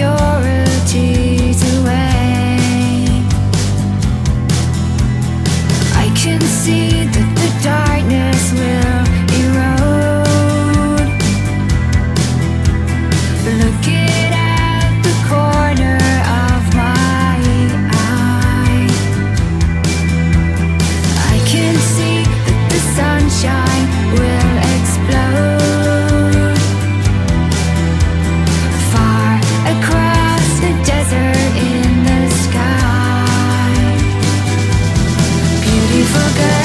impurities away. I can see that the darkness will erode. Look it forget.